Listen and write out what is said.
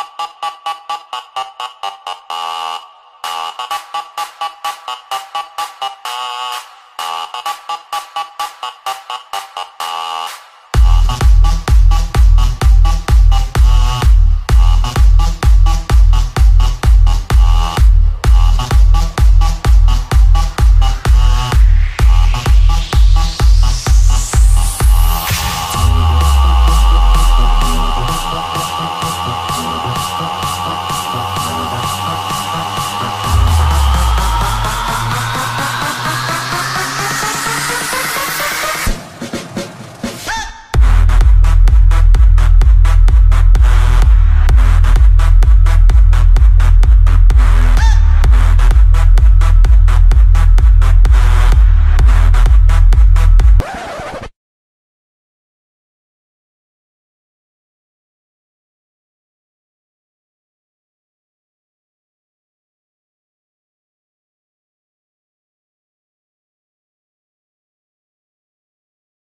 ha ha ha